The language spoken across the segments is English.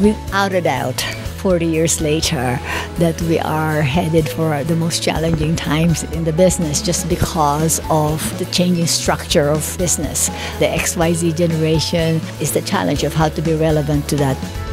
without a doubt, 40 years later, that we are headed for the most challenging times in the business just because of the changing structure of business. The XYZ generation is the challenge of how to be relevant to that.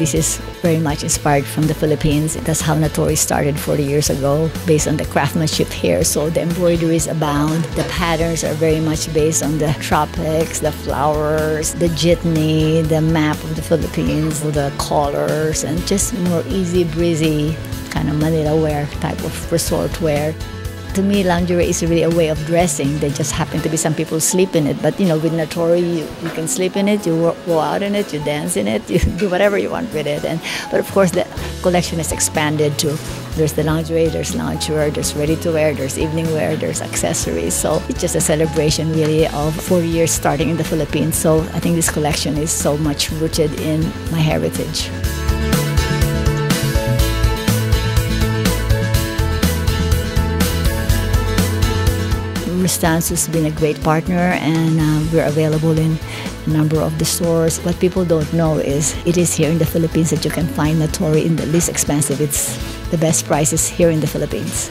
This is very much inspired from the Philippines. That's how Natori started 40 years ago, based on the craftsmanship here. So the embroideries abound. The patterns are very much based on the tropics, the flowers, the jeepney, the map of the Philippines, the colors, and just more easy breezy kind of Manila wear type of resort wear to me, lingerie is really a way of dressing. There just happen to be some people sleep in it, but you know, with Natori, you, you can sleep in it, you go out in it, you dance in it, you do whatever you want with it. And but of course, the collection is expanded to there's the lingerie, there's loungewear, there's ready to wear, there's evening wear, there's accessories. So it's just a celebration really of four years starting in the Philippines. So I think this collection is so much rooted in my heritage. Rustan's has been a great partner and uh, we're available in a number of the stores. What people don't know is it is here in the Philippines that you can find Natori in the least expensive. It's the best prices here in the Philippines.